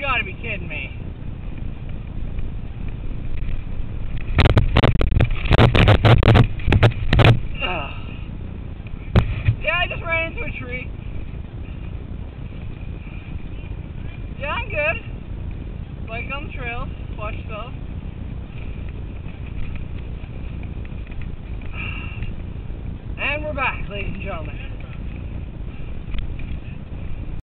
You gotta be kidding me. Ugh. Yeah, I just ran into a tree. Yeah, I'm good. Bike on the trail, watch stuff. And we're back, ladies and gentlemen.